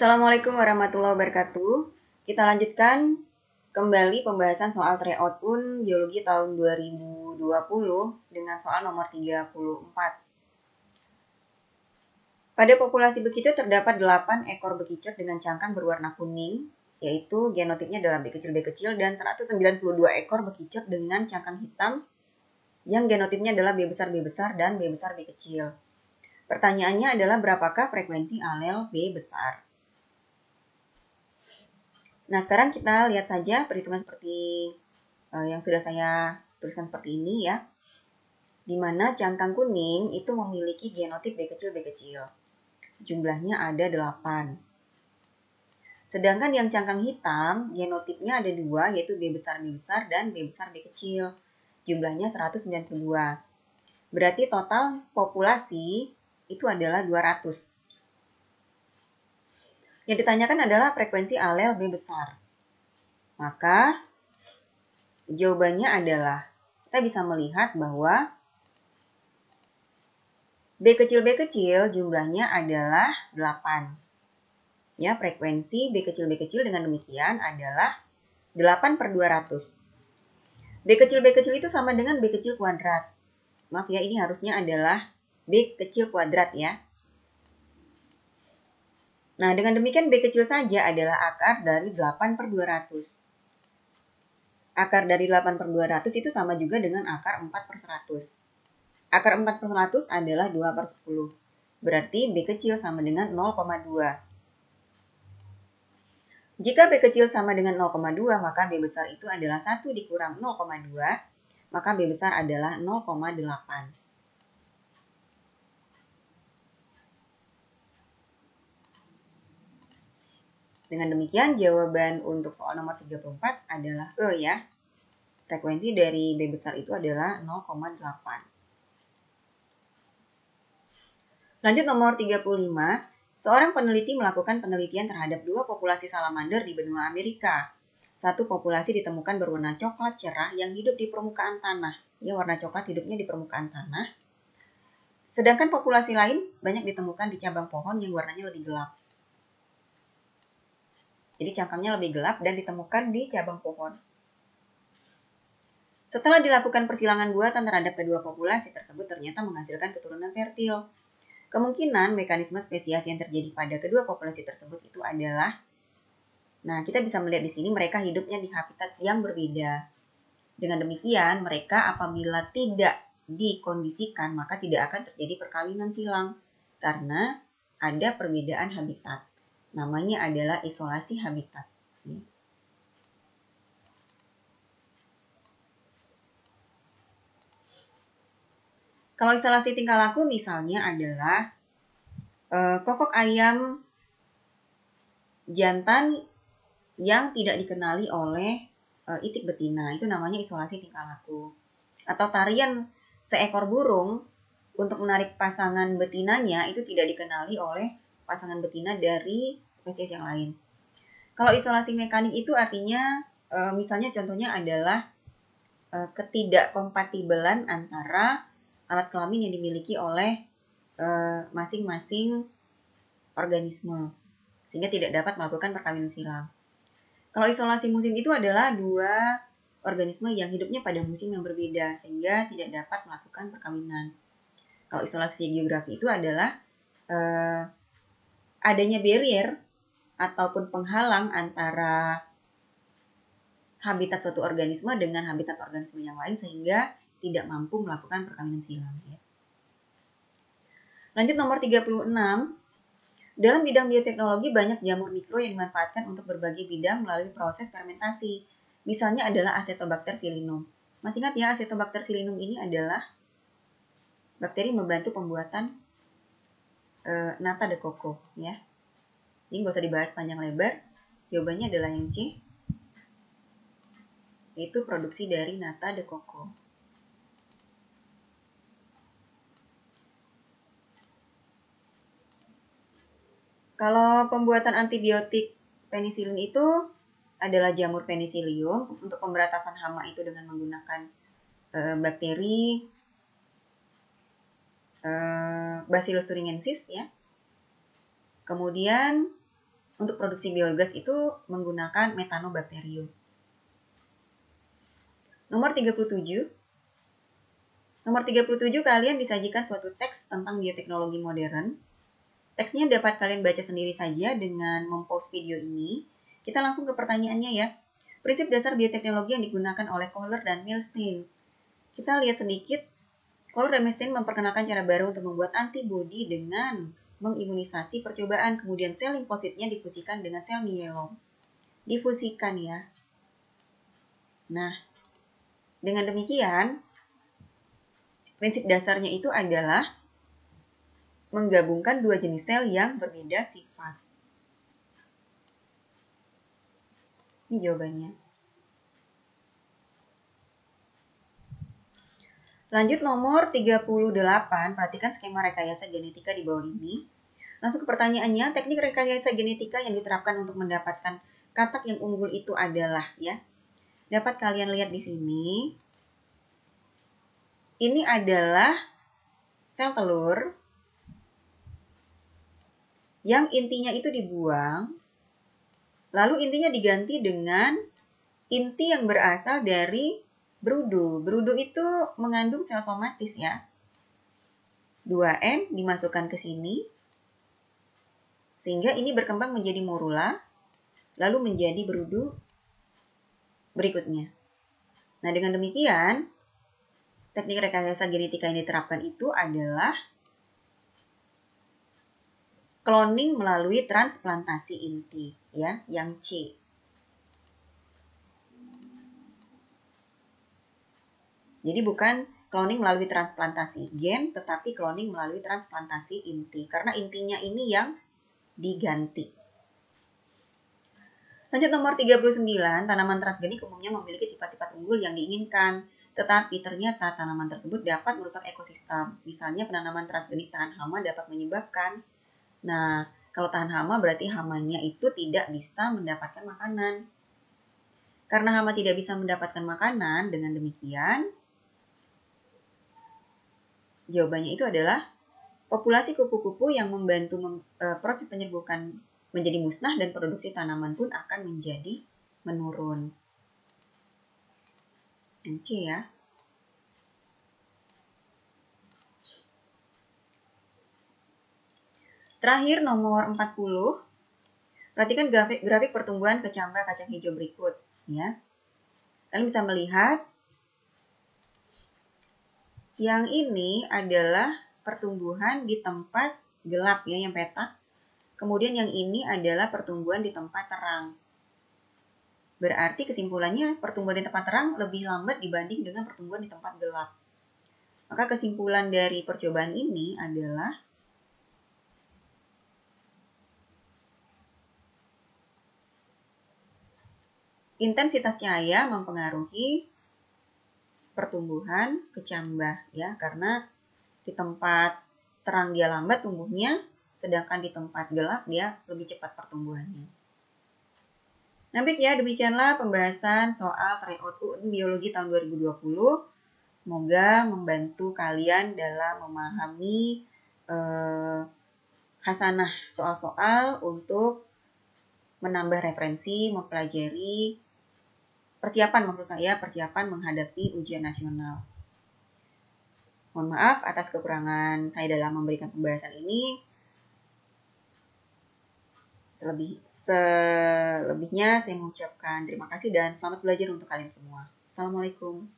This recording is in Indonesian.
Assalamualaikum warahmatullahi wabarakatuh. Kita lanjutkan kembali pembahasan soal tryout un biologi tahun 2020 dengan soal nomor 34. Pada populasi bekicot terdapat 8 ekor bekicot dengan cangkang berwarna kuning, yaitu genotipnya adalah B kecil B kecil dan 192 ekor bekicot dengan cangkang hitam yang genotipnya adalah B besar B besar dan B besar B kecil. Pertanyaannya adalah berapakah frekuensi alel B besar? Nah, sekarang kita lihat saja perhitungan seperti uh, yang sudah saya tuliskan seperti ini ya. Di mana cangkang kuning itu memiliki genotip B kecil B kecil. Jumlahnya ada 8. Sedangkan yang cangkang hitam, genotipnya ada dua, yaitu B besar B besar dan B besar B kecil. Jumlahnya 192. Berarti total populasi itu adalah 200. Yang ditanyakan adalah frekuensi alel B besar. Maka jawabannya adalah kita bisa melihat bahwa B kecil B kecil jumlahnya adalah 8. Ya, frekuensi B kecil B kecil dengan demikian adalah 8 per 200. B kecil B kecil itu sama dengan B kecil kuadrat. Maaf ya, ini harusnya adalah B kecil kuadrat ya. Nah, dengan demikian B kecil saja adalah akar dari 8 per 200. Akar dari 8 per 200 itu sama juga dengan akar 4 per 100. Akar 4 per 100 adalah 2 per 10. Berarti B kecil sama dengan 0,2. Jika B kecil sama dengan 0,2, maka B besar itu adalah 1 dikurang 0,2, maka B besar adalah 0,8. Dengan demikian, jawaban untuk soal nomor 34 adalah E ya. Frekuensi dari B besar itu adalah 0,8. Lanjut nomor 35. Seorang peneliti melakukan penelitian terhadap dua populasi salamander di benua Amerika. Satu populasi ditemukan berwarna coklat cerah yang hidup di permukaan tanah. Ya, warna coklat hidupnya di permukaan tanah. Sedangkan populasi lain banyak ditemukan di cabang pohon yang warnanya lebih gelap. Jadi cangkangnya lebih gelap dan ditemukan di cabang pohon. Setelah dilakukan persilangan buatan terhadap kedua populasi tersebut ternyata menghasilkan keturunan fertil. Kemungkinan mekanisme spesiasi yang terjadi pada kedua populasi tersebut itu adalah Nah, kita bisa melihat di sini mereka hidupnya di habitat yang berbeda. Dengan demikian, mereka apabila tidak dikondisikan, maka tidak akan terjadi perkawinan silang karena ada perbedaan habitat. Namanya adalah isolasi habitat. Kalau isolasi tingkah laku misalnya adalah eh, kokok ayam jantan yang tidak dikenali oleh eh, itik betina. Itu namanya isolasi tingkah laku. Atau tarian seekor burung untuk menarik pasangan betinanya itu tidak dikenali oleh pasangan betina dari spesies yang lain. Kalau isolasi mekanik itu artinya e, misalnya contohnya adalah e, ketidakkompatibelan antara alat kelamin yang dimiliki oleh e, masing-masing organisme sehingga tidak dapat melakukan perkawinan silang. Kalau isolasi musim itu adalah dua organisme yang hidupnya pada musim yang berbeda sehingga tidak dapat melakukan perkawinan. Kalau isolasi geografi itu adalah adanya barrier ataupun penghalang antara habitat suatu organisme dengan habitat organisme yang lain sehingga tidak mampu melakukan perkawinan silang. Ya. Lanjut nomor 36. Dalam bidang bioteknologi banyak jamur mikro yang dimanfaatkan untuk berbagai bidang melalui proses fermentasi. Misalnya adalah Acetobacter silinum. Masih ingat ya Acetobacter silinum ini adalah bakteri membantu pembuatan e, nata de coco ya. Ini nggak usah dibahas panjang lebar. Jawabannya adalah yang C. Itu produksi dari nata de coco. Kalau pembuatan antibiotik penisilin itu adalah jamur penicillium untuk pemberantasan hama itu dengan menggunakan e, bakteri e, Bacillus thuringiensis ya. Kemudian untuk produksi biogas itu menggunakan metanobakterium. Nomor 37. Nomor 37 kalian disajikan suatu teks tentang bioteknologi modern. Teksnya dapat kalian baca sendiri saja dengan mempost video ini. Kita langsung ke pertanyaannya ya. Prinsip dasar bioteknologi yang digunakan oleh Kohler dan Milstein. Kita lihat sedikit. Milstein memperkenalkan cara baru untuk membuat antibodi dengan mengimunisasi percobaan, kemudian sel limfositnya difusikan dengan sel myelom. Difusikan ya. Nah, dengan demikian, prinsip dasarnya itu adalah menggabungkan dua jenis sel yang berbeda sifat. Ini jawabannya. Lanjut nomor 38, perhatikan skema rekayasa genetika di bawah ini. Langsung ke pertanyaannya, teknik rekayasa genetika yang diterapkan untuk mendapatkan katak yang unggul itu adalah ya dapat kalian lihat di sini. Ini adalah sel telur yang intinya itu dibuang, lalu intinya diganti dengan inti yang berasal dari berudu. Berudu itu mengandung sel somatis ya. 2N dimasukkan ke sini, sehingga ini berkembang menjadi morula, lalu menjadi berudu berikutnya. Nah, dengan demikian, teknik rekayasa genetika yang diterapkan itu adalah cloning melalui transplantasi inti, ya, yang C. Jadi bukan cloning melalui transplantasi gen, tetapi cloning melalui transplantasi inti. Karena intinya ini yang diganti. Lanjut nomor 39, tanaman transgenik umumnya memiliki sifat-sifat unggul yang diinginkan, tetapi ternyata tanaman tersebut dapat merusak ekosistem. Misalnya penanaman transgenik tahan hama dapat menyebabkan, nah kalau tahan hama berarti hamanya itu tidak bisa mendapatkan makanan. Karena hama tidak bisa mendapatkan makanan, dengan demikian jawabannya itu adalah populasi kupu-kupu yang membantu mem, e, proses penyerbukan menjadi musnah dan produksi tanaman pun akan menjadi menurun. NC ya. Terakhir nomor 40. Perhatikan grafik, grafik pertumbuhan kecambah kacang hijau berikut ya. Kalian bisa melihat yang ini adalah pertumbuhan di tempat gelap ya yang petak Kemudian yang ini adalah pertumbuhan di tempat terang. Berarti kesimpulannya pertumbuhan di tempat terang lebih lambat dibanding dengan pertumbuhan di tempat gelap. Maka kesimpulan dari percobaan ini adalah intensitas cahaya mempengaruhi pertumbuhan kecambah ya karena di tempat terang dia lambat tumbuhnya sedangkan di tempat gelap dia lebih cepat pertumbuhannya. Nah, ya, demikianlah pembahasan soal tryout UN Biologi tahun 2020. Semoga membantu kalian dalam memahami eh, hasanah soal-soal untuk menambah referensi, mempelajari persiapan maksud saya, persiapan menghadapi ujian nasional. Mohon maaf atas kekurangan saya dalam memberikan pembahasan ini. Selebih, selebihnya saya mengucapkan terima kasih dan selamat belajar untuk kalian semua. Assalamualaikum.